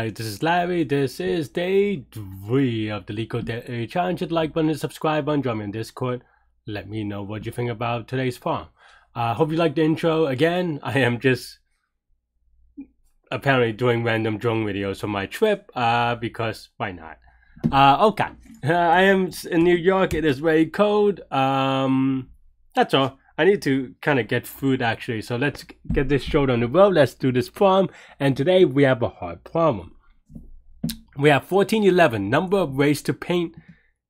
everybody, this is Larry. This is day three of the LeetCode challenge. Hit like button, subscribe button, join me Discord. Let me know what you think about today's farm. I uh, hope you like the intro. Again, I am just apparently doing random drone videos on my trip uh, because why not? Uh, okay, uh, I am in New York. It is very cold. Um, that's all. I need to kind of get food actually. So let's get this show on the road. Let's do this problem. And today we have a hard problem. We have 1411, number of ways to paint,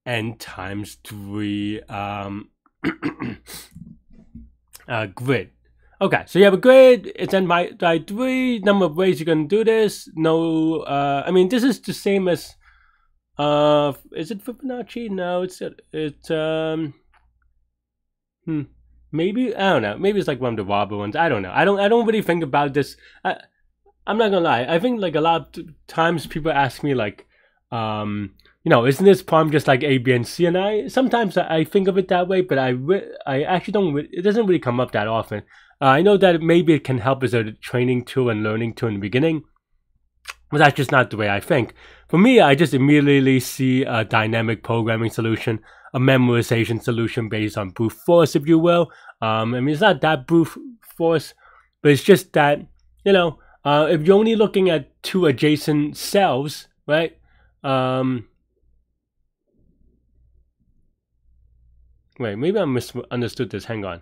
and times three um, uh, grid. Okay, so you have a grid, it's in by, by three number of ways you can do this. No, uh, I mean, this is the same as, uh, is it Fibonacci? No, it's, it's, um, hmm. Maybe I don't know. Maybe it's like one of the Wobble ones. I don't know. I don't. I don't really think about this. I, I'm not gonna lie. I think like a lot of times people ask me like, um, you know, isn't this problem just like A, B, and C? And I sometimes I think of it that way, but I I actually don't. It doesn't really come up that often. Uh, I know that maybe it can help as a training tool and learning tool in the beginning, but that's just not the way I think. For me, I just immediately see a dynamic programming solution a memorization solution based on brute force, if you will. Um, I mean, it's not that brute force, but it's just that, you know, uh, if you're only looking at two adjacent cells, right? Um, wait, maybe I misunderstood this. Hang on.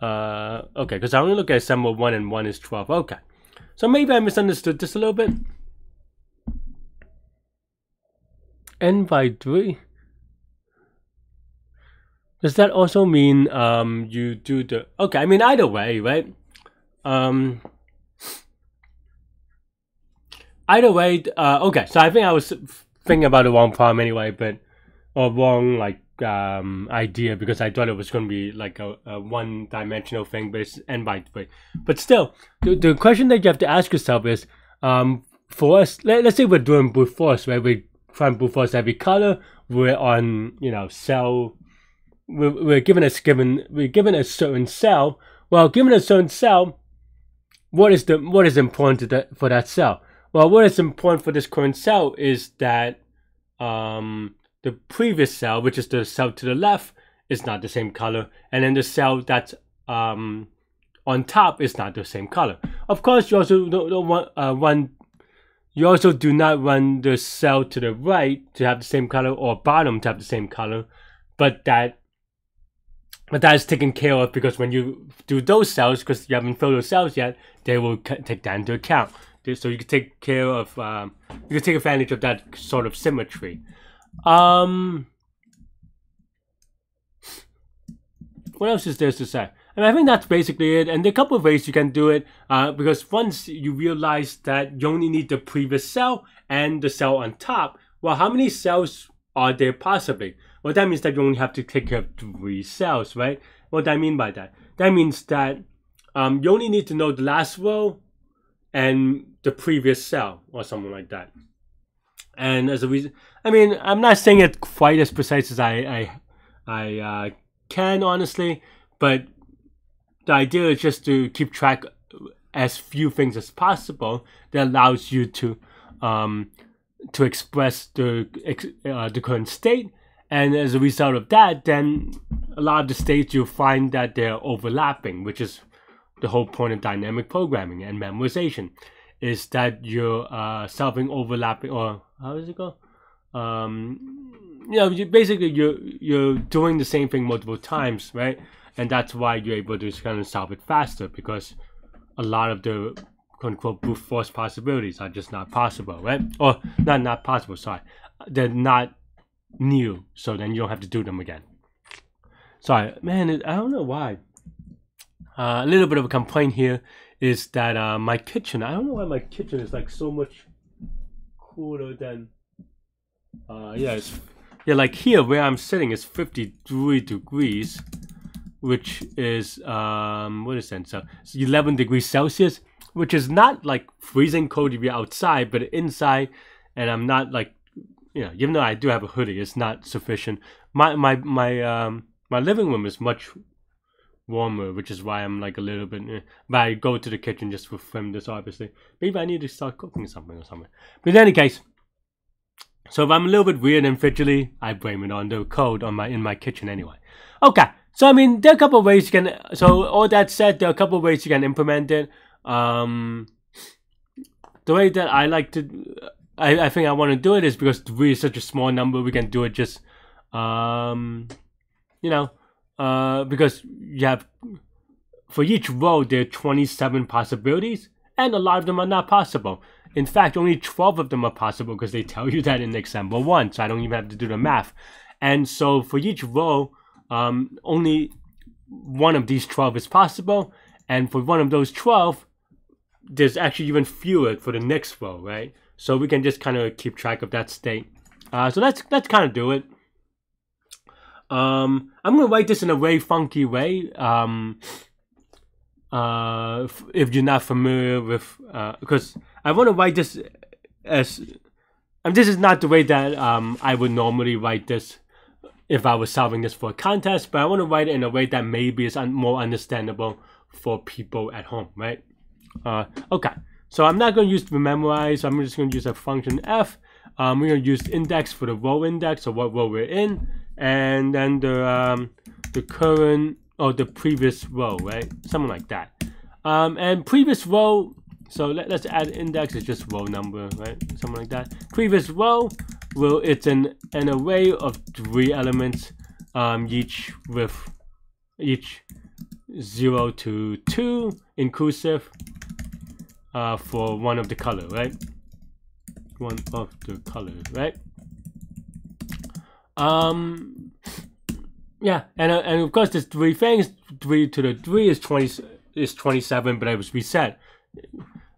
Uh, okay, because I only look at symbol 1 and 1 is 12. Okay. So maybe I misunderstood this a little bit. n by 3? Does that also mean um, you do the... Okay, I mean, either way, right? Um, either way, uh, okay, so I think I was thinking about the wrong problem anyway, but... Or wrong, like, um, idea because I thought it was going to be like a, a one-dimensional thing, but it's n by 3. But still, the, the question that you have to ask yourself is, um, for us, let, us say we're doing brute force, right? We find brute force every color. We're on, you know, cell we're, we're given a given we're given a certain cell. Well, given a certain cell, what is the what is important that, for that cell? Well, what is important for this current cell is that um, the previous cell, which is the cell to the left, is not the same color, and then the cell that's um, on top is not the same color. Of course, you also don't, don't want uh, one. You also do not run the cell to the right to have the same color or bottom to have the same color, but that but that is taken care of because when you do those cells, because you haven't filled those cells yet, they will take that into account. So you can take care of, um, you can take advantage of that sort of symmetry. Um, what else is there to say? And I think that's basically it. And there are a couple of ways you can do it. Uh, because once you realize that you only need the previous cell and the cell on top, well, how many cells are there possibly? Well, that means that you only have to take care of three cells, right? What do I mean by that? That means that um, you only need to know the last row and the previous cell or something like that. And as a reason, I mean, I'm not saying it quite as precise as I I, I uh, can honestly, but the idea is just to keep track as few things as possible that allows you to um, to express the uh, the current state and as a result of that, then a lot of the states you'll find that they're overlapping, which is the whole point of dynamic programming and memorization, is that you're uh, solving overlapping, or how does it go? Um, you know, you, basically you're you're doing the same thing multiple times, right? And that's why you're able to kind of solve it faster because a lot of the quote unquote brute force possibilities are just not possible, right? Or not not possible. Sorry, they're not new, so then you don't have to do them again. Sorry, man, I don't know why. Uh, a little bit of a complaint here is that uh, my kitchen, I don't know why my kitchen is like so much cooler than, uh, yeah, it's, yeah, like here where I'm sitting is 53 degrees, which is, um, what is that, so it's 11 degrees Celsius, which is not like freezing cold to you're outside, but inside, and I'm not like know, even though I do have a hoodie, it's not sufficient. My my my um my living room is much warmer, which is why I'm like a little bit. Eh. But I go to the kitchen just for this, obviously. Maybe I need to start cooking something or something. But in any case, so if I'm a little bit weird and fidgety, I blame it on the code on my in my kitchen anyway. Okay, so I mean, there are a couple of ways you can. So all that said, there are a couple of ways you can implement it. Um, the way that I like to, I, I think I want to do it is because three is such a small number. We can do it just, um, you know, uh, because you have for each row there are 27 possibilities, and a lot of them are not possible. In fact, only 12 of them are possible because they tell you that in example one, so I don't even have to do the math. And so for each row, um, only one of these 12 is possible, and for one of those 12, there's actually even fewer for the next row, right? So we can just kind of keep track of that state. Uh, so let's let's kind of do it. Um, I'm gonna write this in a very funky way. Um, uh, if you're not familiar with, uh, because I want to write this as, and this is not the way that um I would normally write this if I was solving this for a contest, but I want to write it in a way that maybe is un more understandable for people at home, right? Uh, okay, so I'm not going to use the memorize. I'm just going to use a function f. Um, we're going to use index for the row index, so what row we're in, and then the um, the current or the previous row, right? Something like that. Um, and previous row, so let, us add index, it's just row number, right? Something like that. Previous row, well, it's an, an array of three elements, um, each with each 0 to 2 inclusive uh, for one of the color, right? One of the color, right? Um, yeah, and uh, and of course there's three things. Three to the three is twenty is twenty seven, but it was reset.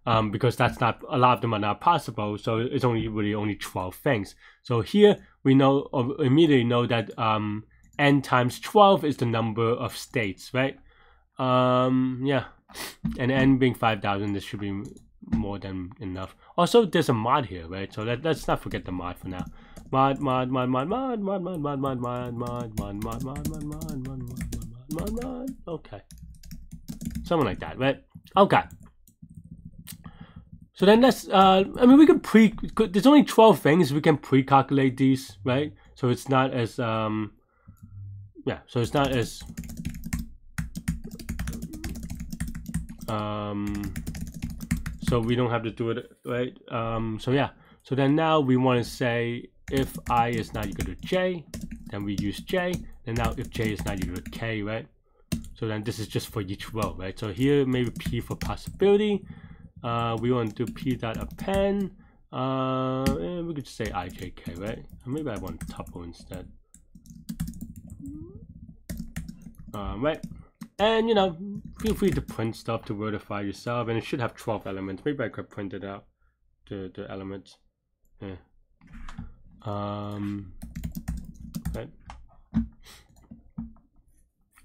Um, because that's not a lot of them are not possible, so it's only really only twelve things. So here we know immediately know that um, n times twelve is the number of states, right? Um, yeah, and n being five thousand, this should be more than enough. Also, there's a mod here, right? So let, let's not forget the mod for now. Mod, mod, mod, mod, mod, mod, mod, mod, mod, mod, mod, mod, mod, mod, mod, mod, mod, mod, mod, mod. Okay. Something like that, right? Okay. So then let's, uh, I mean, we can pre, there's only 12 things, we can pre-calculate these, right? So it's not as, um, yeah, so it's not as, um, so we don't have to do it, right? Um, so yeah, so then now we want to say if i is not equal to j, then we use j, and now if j is not equal to k, right? So then this is just for each row, right? So here maybe p for possibility. Uh, we want to do p dot append. Uh, we could say ijk, right? Or maybe I want tuple instead. Um, right? And you know, feel free to print stuff to wordify yourself, and it should have 12 elements. Maybe I could print it out, the, the elements. Yeah. Um, okay.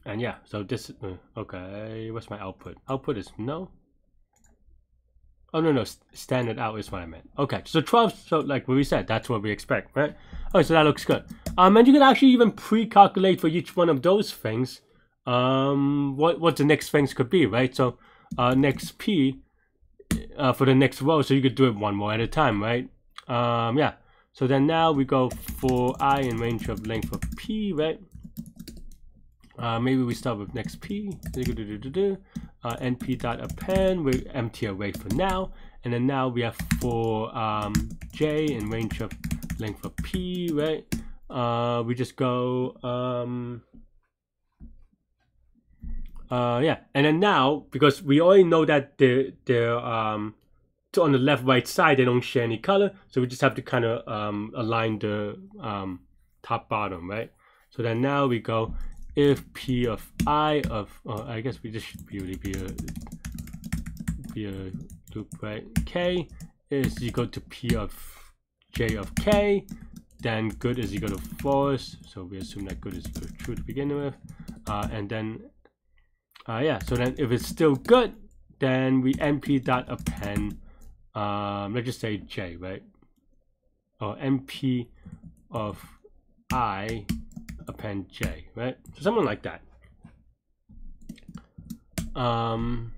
And yeah, so this, uh, okay, what's my output? Output is no. Oh, no, no, standard out is what I meant. Okay, so 12, so like what we said, that's what we expect, right? Okay, so that looks good. Um, and you can actually even pre-calculate for each one of those things um, what, what the next things could be, right? So uh, next P uh, for the next row, so you could do it one more at a time, right? Um, yeah, so then now we go for i in range of length of p, right? Uh, maybe we start with next p, uh, np dot append, we empty array for now, and then now we have for um, j in range of length of p, right? Uh, we just go, um, uh, yeah, and then now because we already know that the the um so on the left right side they don't share any color so we just have to kind of um, align the um, top bottom right? So then now we go if p of i of uh, I guess we just should really be a be a loop right? K is equal to p of j of k then good is equal to false so we assume that good is equal to true to begin with. Uh, and then uh, yeah so then if it's still good then we np dot append um, let's just say j, right? Or np of i append j, right? So something like that. Um,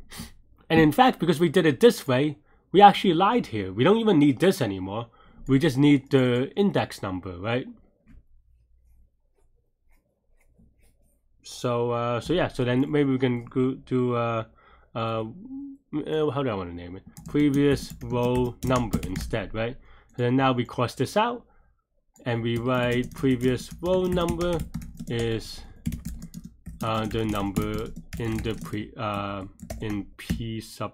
and in fact, because we did it this way, we actually lied here. We don't even need this anymore. We just need the index number, right? So, uh, so yeah, so then maybe we can go do, uh, uh, how do I want to name it? Previous row number instead, right? So then now we cross this out and we write previous row number is uh, the number in the pre uh, in p sub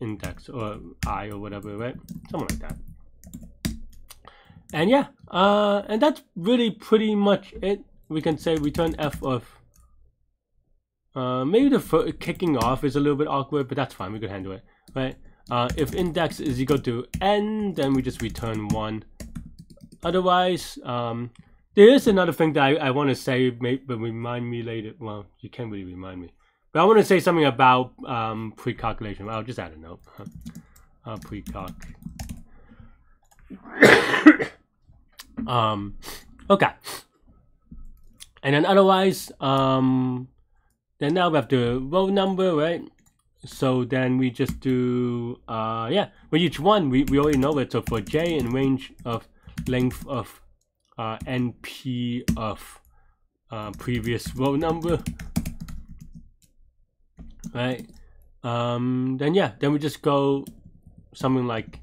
index or i or whatever, right? Something like that. And yeah, uh, and that's really pretty much it. We can say return f of. Uh, maybe the kicking off is a little bit awkward, but that's fine. We can handle it, right? Uh, if index is equal to n, then we just return one. Otherwise, um, there is another thing that I, I want to say, but remind me later. Well, you can't really remind me. But I want to say something about um, pre-calculation. I'll just add a note. uh, pre-calc. um, okay. And then otherwise, um, then now we have the row number, right? So then we just do, uh, yeah, for each one, we, we already know it. So for j in range of length of uh, np of uh, previous row number right um, then yeah then we just go something like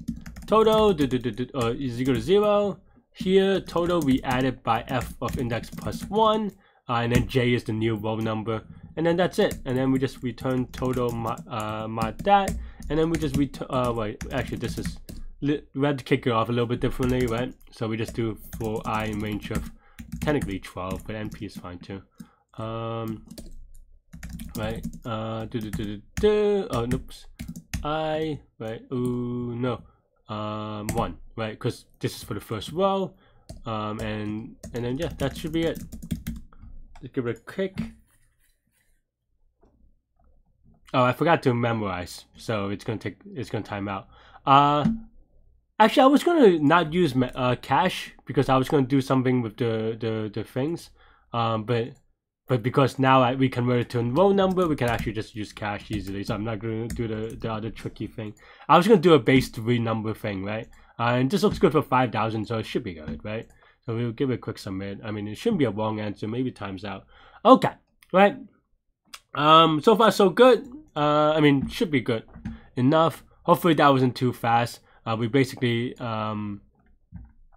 total do, do, do, do, uh, is equal to zero here total we added by f of index plus one uh, and then j is the new row number and then that's it and then we just return total mod, uh, mod that and then we just return uh wait actually this is we had to kick it off a little bit differently, right? So we just do for i in range of technically 12, but NP is fine too. Um, right, uh, do, do, do, do, do. oh, oops, i, right, ooh, no, um, 1, right, because this is for the first row, um, and, and then, yeah, that should be it. Let's give it a kick. Oh, I forgot to memorize, so it's gonna take, it's gonna time out. Uh, Actually, I was gonna not use uh, cache because I was gonna do something with the the, the things, um, but but because now I, we converted to a row number, we can actually just use cache easily. So I'm not gonna do the the other tricky thing. I was gonna do a base three number thing, right? Uh, and this looks good for five thousand, so it should be good, right? So we'll give it a quick submit. I mean, it shouldn't be a wrong answer. Maybe times out. Okay, right. Um, so far so good. Uh, I mean, should be good enough. Hopefully that wasn't too fast uh, we basically um,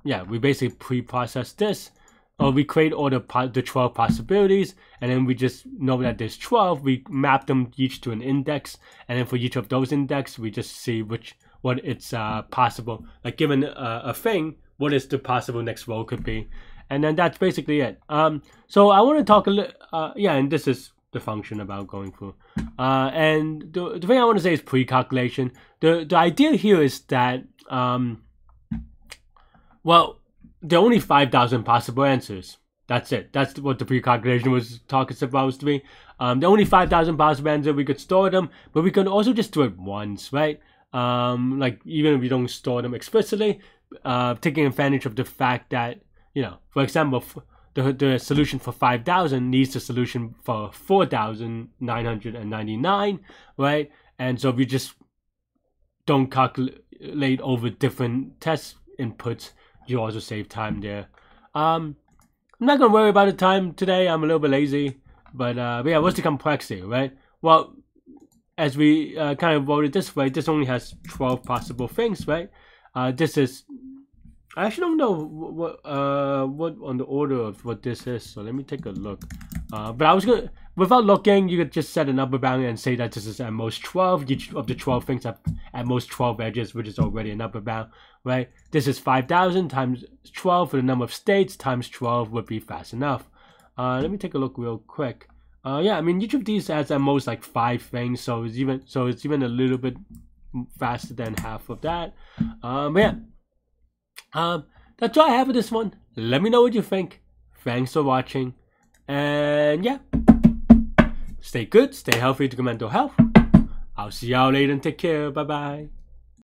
yeah we basically pre-process this or we create all the the 12 possibilities and then we just know that there's 12 we map them each to an index and then for each of those index we just see which what it's uh, possible like given a, a thing what is the possible next row could be and then that's basically it um so i want to talk a little uh, yeah and this is the function about going through. Uh, and the, the thing I want to say is pre-calculation. The the idea here is that um, well, there are only five thousand possible answers. That's it. That's what the pre-calculation was talking supposed to be. Um, there are only five thousand possible answers. We could store them, but we could also just do it once, right? Um, like even if we don't store them explicitly, uh, taking advantage of the fact that you know, for example the, the solution for 5000 needs the solution for 4999 right and so we just don't calculate over different test inputs you also save time there. Um i'm not gonna worry about the time today. I'm a little bit lazy. But uh but yeah what's the complexity right? Well as we uh, kind of wrote it this way this only has 12 possible things right? Uh this is I actually don't know what uh what on the order of what this is. So let me take a look. Uh, but I was gonna without looking, you could just set an upper bound and say that this is at most twelve. Each of the twelve things have at most twelve edges, which is already an upper bound, right? This is five thousand times twelve for the number of states times twelve would be fast enough. Uh, let me take a look real quick. Uh, yeah, I mean each of these has at most like five things, so it's even so it's even a little bit faster than half of that. Um, yeah. Um, that's all I have for this one. Let me know what you think. Thanks for watching. And yeah, stay good, stay healthy to your mental health. I'll see y'all later and take care. Bye bye.